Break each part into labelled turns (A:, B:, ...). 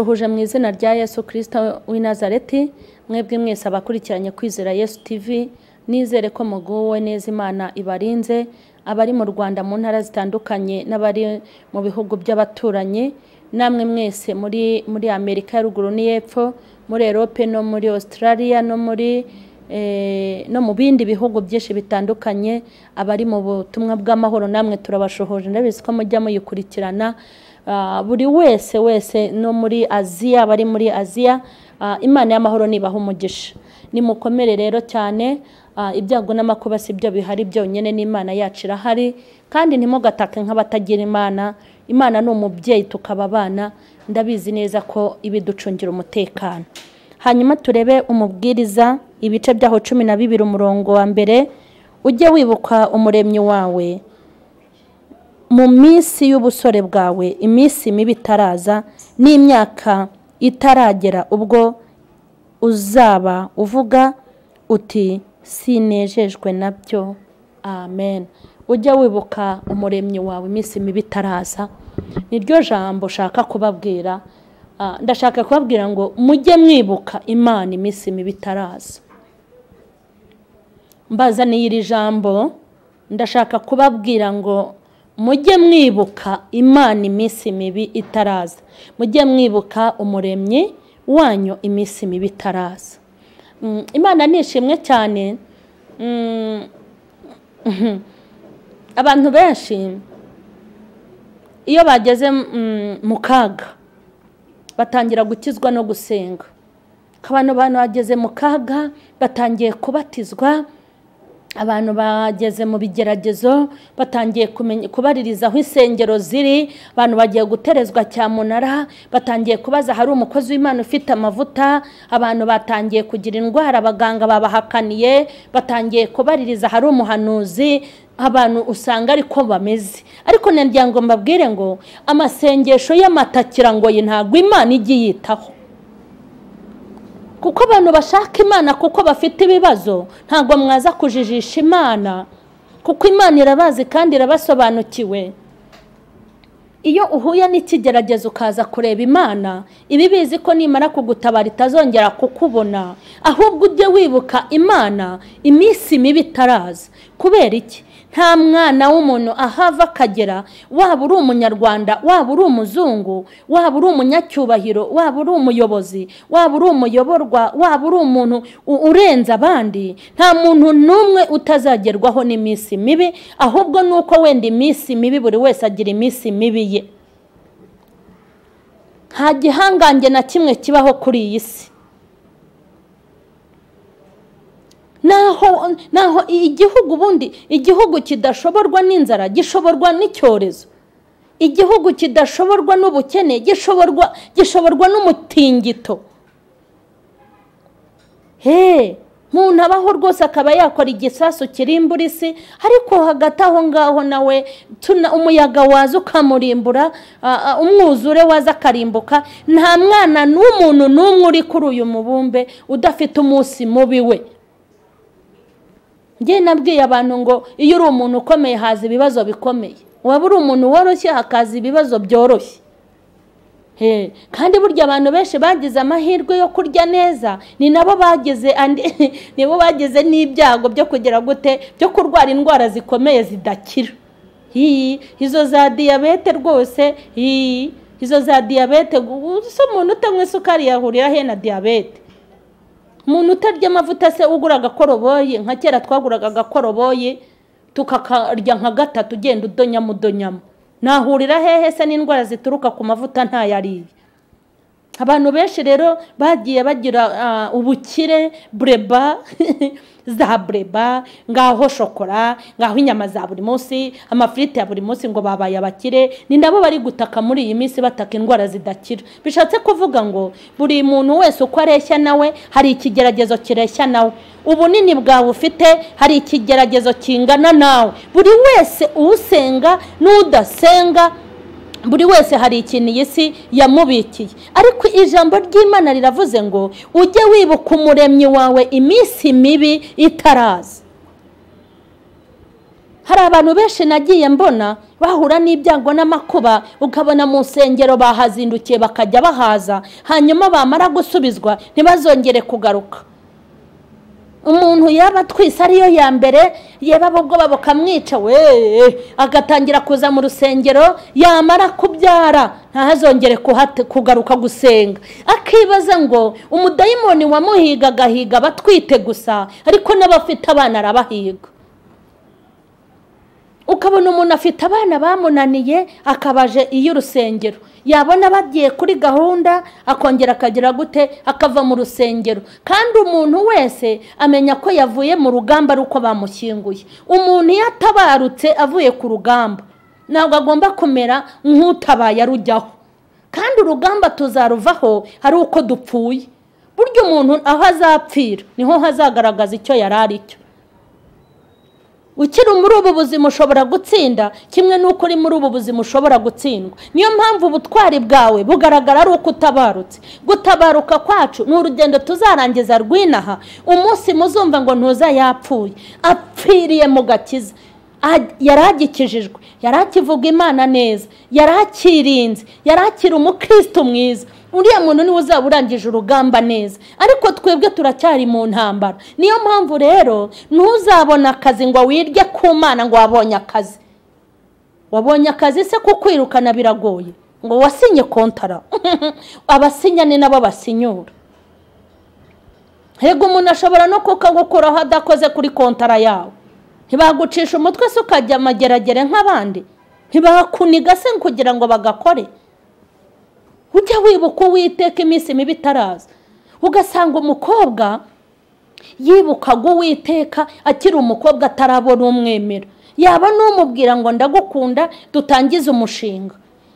A: ndabashuhuje mu izina rya yesu kirisita w'i nazareti mwebwe mwese abakurikiranye kwizera yesu tv nizere ko muguwe neza imana ibarinze abari mu rwanda mu ntara zitandukanye n'abari mu bihugu by'abaturanyi namwe mwese muri muri amerika ya ruguru n'iy'epfo muri erope no muri australia no muri no mu bindi bihugu byinshi bitandukanye abari mu butumwa bw'amahoro namwe turabashohoje. Ndabizi ko mujya muyikurikirana buri wese wese no muri aziya bari muri aziya imana y'amahoro nibaha umugisha. Nimukomere rero cyane ibyago n'amakuba si byo bihari byonyine n'imana yacu irahari kandi ntimugatake nk'abatagira imana. Imana ni umubyeyi tukaba abana. Ndabizi neza ko ibiducungira umutekano. Hanyuma turebe umubwiriza ibice byaho cumi na bibiri umurongo wa mbere ujye wibuka umuremyi wawe. Mu minsi y'ubusore bwawe iminsi mibi itaraza n'imyaka itaragera ubwo uzaba uvuga uti sinejejwe na byo. Amen. Ujya wibuka umuremyi wawe iminsi mibi itaraza. Niryo jambo ushaka kubabwira. Ndashaka kubabwira ngo mujye mwibuka imana iminsi mibi itaraza. Mbazaniye iri jambo. Ndashaka kubabwira ngo mujye mwibuka imana iminsi mibi itaraza. Mujye mwibuka umuremyi wanyu iminsi mibi itaraza. Imana nishimwe cyane. Abantu benshi iyo bageze mu kaga batangira gukizwa no gusenga. Abantu bantu bageze mu kaga batangiye kubatizwa abantu bageze mu bigeragezo batangiye kubaririza aho insengero ziri abantu bagiye guterezwa cyamunara batangiye kubaza hari umukozi w'imana ufite amavuta abantu batangiye kugira indwara abaganga babahakaniye batangiye kubaririza hari umuhanuzi abantu usanga ariko bameze. Ariko ngo mbabwire ngo amasengesho y'amatakirangoyi ntabwo imana ijya iyitaho kuko abantu bashaka imana kuko bafite ibibazo ntabwo mwaza kujijisha imana. Kuko imana irabazi kandi irabasobanukiwe. Iyo uhuye n'ikigeragezo ukaza kureba imana iba ibizi ko nimara kugutabara itazongera kukubona. Ahubwo ujye wibuka imana iminsi mibi itaraza. Kubera iki? Nta mwana w'umuntu ahava akagera waba uri umunyarwanda waba uri umuzungu waba uri umunyacyubahiro waba uri umuyobozi waba uri umuyoborwa waba uri umuntu urenze abandi. Nta muntu n'umwe utazagerwaho n'iminsi mibi ahubwo ni uko wenda iminsi mibi buri wese agira iminsi mibi ye. Nta gihangange na kimwe kibaho kuri iyi si. Naho igihugu ubundi igihugu kidashoborwa n'inzara gishoborwa n'icyorezo. Igihugu kidashoborwa n'ubukene gishoborwa gishoborwa n'umutingito. He muntu abaho rwose akaba yakora igisasu kirimbura isi ariko hagati aho ngaho nawe umuyaga waza ukamurimbura umwuzure waza akarimbuka nta mwana n'umuntu n'umwe uri kuri uyu mubumbe udafite umunsi mubi we. Njye nabwiye abantu ngo iyo uri umuntu ukomeye haza ibibazo bikomeye. Waba uri umuntu woroshye hakaza ibibazo byoroshye. Kandi burya abantu benshi bagize amahirwe yo kurya neza ni nabo bageze nibo bageze n'ibyago byo kugira gute byo kurwara indwara zikomeye zidakira. Izo za diyabete rwose izo za diyabete gusa umuntu utanywa isukari yahurira he na diyabete? Umuntu utarya amavuta se ugura agakoroboyi? Nka kera twaguraga agakoroboyi tukakarya nka gatatu ugenda udonyamo udonyamo nahurira hehe se n'indwara zituruka ku mavuta? Ntayariye abantu benshi rero bagiye bagira ubukire bureba za bureba ngaho shokora ngaho inyama za buri munsi amafiriti ya buri munsi ngo babaye abakire ni nabo bari gutaka muri iyi minsi bataka indwara zidakira. Bishatse kuvuga ngo buri muntu wese uko areshya nawe hari ikigeragezo kireshya nawe ubunini bwawe ufite hari ikigeragezo kingana nawe buri wese uwusenga n'udasenga buri wese hari ikintu iyi si yamubikiye. Ariko ijambo ry'imana riravuze ngo ujye wibuka umuremyi wawe iminsi mibi itaraza. Hari abantu benshi nagiye mbona bahura n'ibyago n'amakuba ukabona mu nsengero bahazindukiye bakajya bahaza hanyuma bamara gusubizwa ntibazongere kugaruka. Umuntu yaba atwise ariyo ya mbere yaba ubwoba bukamwica we agatangira kuza mu rusengero yamara kubyara ntahazongere kugaruka gusenga. Akibaza ngo umudayimoni wamuhiga agahiga abatwite gusa ariko n'abafite abana arabahiga. Ukabona umuntu afite abana bamunaniye akabaje iy'urusengero. Yabona bagiye kuri gahunda akongera akagira gute akava mu rusengero. Kandi umuntu wese amenya ko yavuye mu rugamba ari uko bamushyinguye. Umuntu iyo atabarutse avuye ku rugamba ntabwo agomba kumera nk'utabaye arujyaho kandi urugamba tuzaruvaho ari uko dupfuye. Burya umuntu aho azapfira ni ho hazagaragaza icyo yari ari cyo. Ukiri muri ubu buzima ushobora gutsinda kimwe n'uko uri muri ubu buzima ushobora gutsindwa. Niyo mpamvu ubutwari bwawe bugaragara ari uko utabarutse. Gutabaruka kwacu ni urugendo tuzarangiza rwinaha umunsi muzumva ngo ntuza yapfuye. Apfiriye mu gakiza. Yari agikijijwe. Yari akivuga imana neza. Yari akirinze. Yari akiri umukristo mwiza. Uriya muntu ni we uzaba urangije urugamba neza. Ariko twebwe turacyari mu ntambara. Niyo mpamvu rero ntuzabone akazi ngo wirye ku mana ngo wabonye akazi. Wabonye akazi se kukwirukana biragoye? Ngo wasinye kontara. Abasinya ni nabo basinyura. Hego umuntu ashobora no kukagukuraho adakoze kuri kontara yawe. Ntibagucisha umutwe se ukajya amageragere nk'abandi. Ntibakuniga se kugira ngo bagakore? Ujya wibuka uwiteka iminsi mibi itaraza. Ugasanga umukobwa yibukaga uwiteka akiri umukobwa atarabona umwemera. Yaba n'umubwira ngo ndagukunda dutangize umushinga.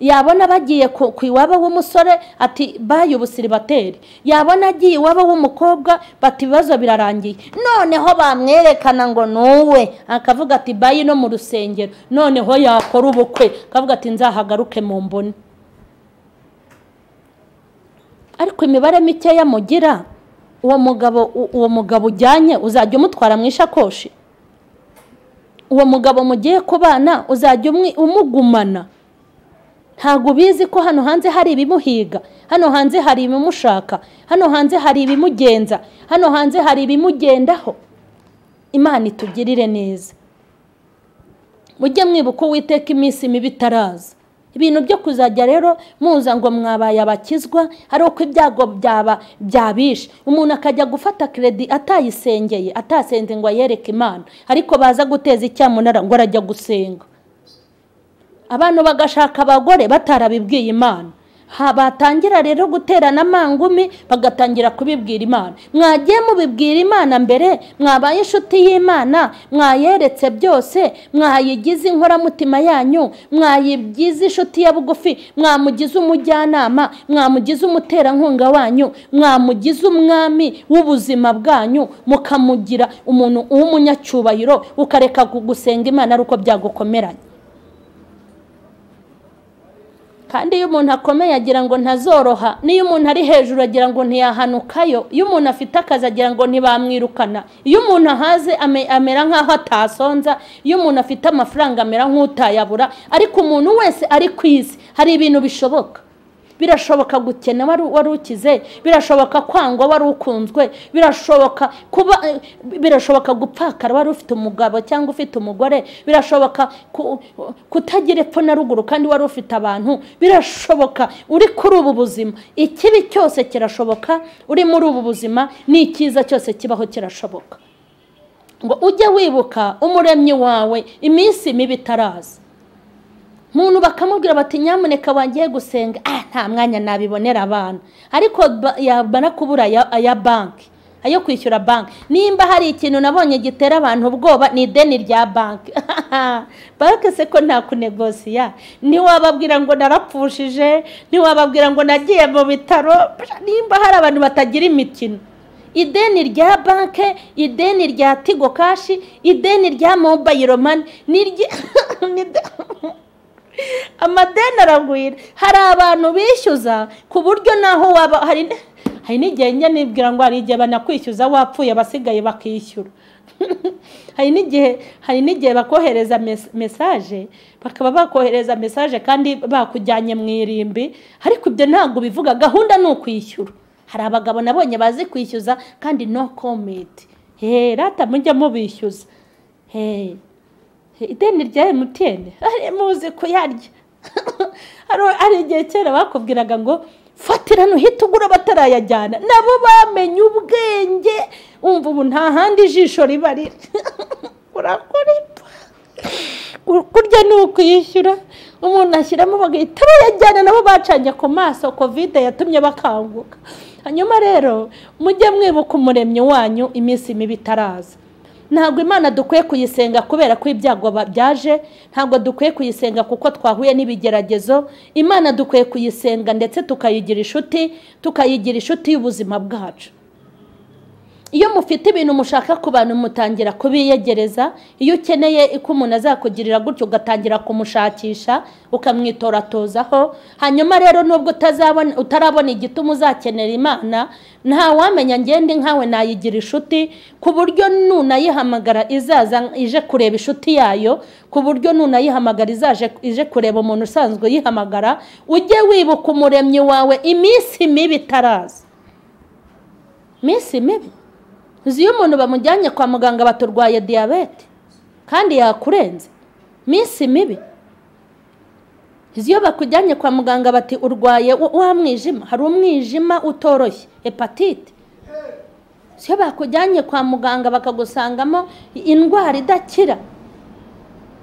A: Yabona bagiye ku iwabo w'umusore ati bayi ubusiribateri. Yabona agiye iwabo w'umukobwa bati ibibazo birarangiye. Noneho bamwerekana ngo nuwe. Akavuga ati bayi no mu rusengero. Noneho yakora ubukwe akavuga ati nzahagaruke mu mbone. Ariko imibare mikeya mugira uwo mugabo uwo mugabo ujyanye uzajya umutwara mu ishakoshi? Uwo mugabo mugiye kubana uzajya umugumana? Ntabwo ubizi ko hano hanze hari ibimuhiga. Hano hanze hari ibimushaka. Hano hanze hari ibimugenza. Hano hanze hari ibimugendaho. Imana itugirire neza. Mujye mwibuka uwiteka iminsi mibi itaraza. Ibintu byo kuzajya rero muza ngo mwabaye abakizwa ari uko ibyago byaba byabishe. Umuntu akajya gufata keredi atayisengeye atasenze ngo ayereke imana. Ariko baza guteza icyamunara ngo arajya gusenga. Abantu bagashaka abagore batarabibwiye imana. Batangira rero guterana amangumi bagatangira kubibwira imana. Mwagiye mubibwira imana mbere mwabaye inshuti y'imana mwayeretse byose mwayigize inkoramutima yanyu mwayigize inshuti ya bugufi mwamugize umujyanama mwamugize umuterankunga wanyu mwamugize umwami w'ubuzima bwanyu mukamugira umuntu w'umunyacyubahiro ukareka gusenga imana ari uko byagukomeranye. Kandi iyo umuntu akomeye agira ngo ntazoroha. N'iyo umuntu ari hejuru agira ngo ntiyahanukayo. Iyo umuntu afite akazi agira ngo ntibamwirukana. Iyo umuntu ahaze amera nk'aho atasonza. Iyo umuntu afite amafaranga amera nk'utayabura. Ariko umuntu wese ari ku isi hari ibintu bishoboka. Birashoboka gukena wari ukize birashoboka kwangwa wari ukunzwe birashoboka kuba birashoboka gupfakara wari ufite umugabo cyangwa ufite umugore birashoboka kutagira epfo na ruguru kandi wari ufite abantu birashoboka uri kuri ubu buzima. Ikibi cyose kirashoboka uri muri ubu buzima n'icyiza cyose kibaho kirashoboka. Ngo ujye wibuka umuremyi wawe iminsi mibi itaraza. Umuntu bakamubwira bati nyamuneka wagiye gusenga. Nta mwanya nabibonera abana ariko yabona kubura aya banki ayo kwishyura banki nimba hari ikintu nabonye gitera abantu ubwoba ni ideni rya banki banki se ko nta kunegosiya ntiwababwira ngo narapfushije ntiwababwira ngo nagiye mu bitaro. Nimba hari abantu batagira imikino. Ideni rya banki ideni rya tigo kashi ideni rya mobayiro mani amadeni aragwira hari abantu bishyuza ku buryo naho waba hari n'igihe njya nibwira ngo hari igihe banakwishyuza wapfuye abasigaye bakishyura. Hari n'igihe hari n'igihe bakohereza mesaje bakaba bakohereza mesaje kandi bakujyanye mu irimbi. Ariko ibyo ntabwo bivuga. Gahunda ni ukwishyura. Hari abagabo nabonye bazi kwishyuza kandi no komenti rata mujya mubishyuza. Ideni rya emutiyene muzi kuyarya. Hari igihe kera bakubwiraga ngo fatirano uhita ugura batarayajyana nabo bamenye ubwenge. Wumva ubu nta handi ijisho riba riri. Urakora kurya ni ukwishyura. Umuntu ashyiramo bagahita bayajyana nabo bacanye ku maso kovide yatumye bakanguka. Hanyuma rero mujye mwibuka umuremyi wanyu iminsi mibi itaraza. Ntabwo imana dukwiye kuyisenga kubera ko ibyago byaje ntabwo dukwiye kuyisenga kuko twahuye n'ibigeragezo. Imana dukwiye kuyisenga ndetse tukayigira inshuti tukayigira inshuti y'ubuzima bwacu. Iyo mufite ibintu mushaka ku bantu mutangira kubiyegereza iyo ukeneye ko umuntu azakugirira gutyo ugatangira kumushakisha ukamwitoratozaho hanyuma rero nubwo utarabona igituma uzakenera imana ntawamenya ngende nkawe nayigira inshuti ku buryo nunayihamagara izaza ije kureba inshuti yayo ku buryo nunayihamagara izaje ije kureba umuntu usanzwe uyihamagara ujye wibuka umuremyi wawe iminsi mibi itaraza. Iminsi mibi. Uzi iyo umuntu bamujyanye kwa muganga baturwaye diyabete kandi yakurenze. Minsi mibi. Izi iyo bakujyanye kwa muganga bati urwaye wa mwijima. Hari umwijima utoroshye. Hepatite. Iyo bakujyanye kwa muganga bakagusangamo indwara idakira.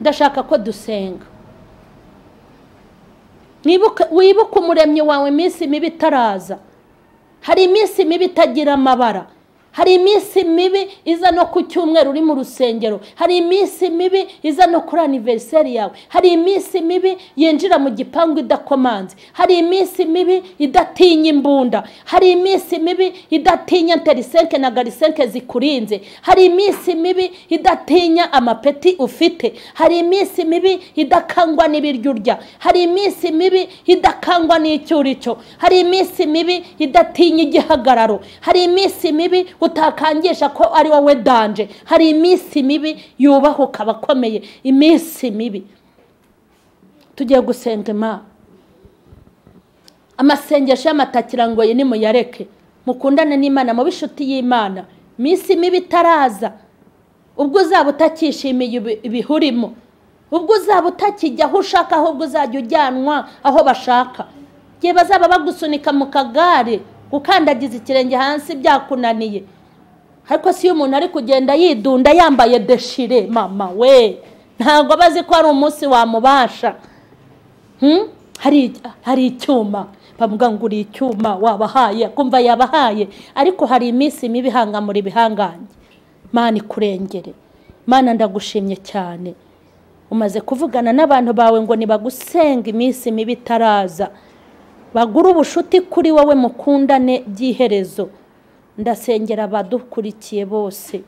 A: Ndashaka ko dusenga. Wibuke umuremyi wawe iminsi mibi itaraza. Hari iminsi mibi itagira amabara. Hari iminsi mibi iza no ku cyumweru uri mu rusengero hari iminsi mibi iza no kuri aniveriseri yawe hari iminsi mibi yinjira mu gipangu idakomanze hari iminsi mibi idatinya imbunda hari iminsi mibi idatinya terisenke na garisenke zikurinze hari iminsi mibi idatinya amapeti ufite hari iminsi mibi idakangwa n'ibiryo urya hari iminsi mibi idakangwa n'icyo uri cyo hari iminsi mibi idatinya igihagararo hari iminsi mibi utakangisha ko ari wowe danje. Hari iminsi mibi yubahuka abakomeye iminsi mibi. Tugiye gusenga imana. Amasengesho y'amatakirangoye nimuyareke. Mukundane n'imana mu inshuti y'imana. Iminsi mibi itaraza. Ubwo uzaba utakishimiye ibihurimo. Ubwo uzaba utakijya aho ushaka ahubwo uzajya ujyanwa aho bashaka. Igihe bazaba bagusunika mu kagare gukandagiza ikirenge hasi byakunaniye. Ariko si iyo umuntu ari kugenda yidunda yambaye deshire mama we. Ntabwo bazi ko ari umunsi wamubasha. Hari icyuma. Bavuga ngo uri icyuma wabahaye kumva yabahaye. Ariko hari iminsi mibi ihangamura ibihangange. Mana ikurengere. Mana ndagushimye cyane. Umaze kuvugana n'abantu bawe ngo nibagusenga iminsi mibi itaraza. Bagure ubushuti kuri wowe mukundane by'iherezo. Ndasengera abadukurikiye bose.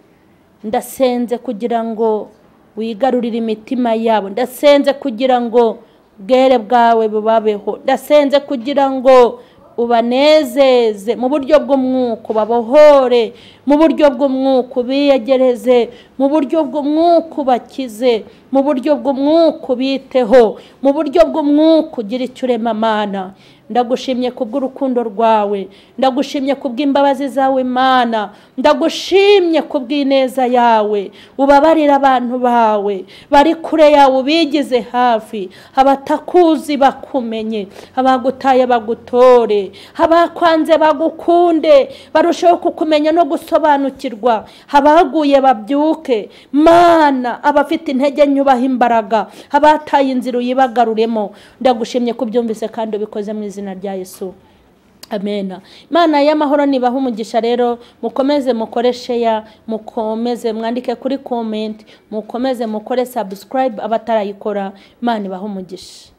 A: Ndasenze kugira ngo wigarurire imitima yabo. Ndasenze kugira ngo bwere bwawe bubabeho. Ndasenze kugira ngo ubanezeze mu buryo bw'umwuka ubabohore mu buryo bw'umwuka ubiyegereze mu buryo bw'umwuka ubakize mu buryo bw'umwuka ubiteho mu buryo bw'umwuka ugira icyo urema amana ndagushimye kubw'urukundo rwawe. Ndagushimye kubw'imbabazi zawe mana. Ndagushimye kubw'ineza yawe. Ubabarira abantu bawe. Bari kure yawe ubigize hafi. Abatakuzi bakumenye. Abagutaye bagutore. Abakwanze bagukunde. Barusheho kukumenya no gusobanukirwa. Abaguye babyuke. Mana abafite intege nyubaha imbaraga. Abataye inzira uyibagaruremo. Ndagushimye kubyumvise kandi ubikoze mu izina rya yesu. Amena imana y'amahoro nibaha umugisha rero? Mukomeze mukore sheya mukomeze mwandike kuri komenti mukomeze mukore sabusikarayibe abatarayikora. Imana ibaha umugisha.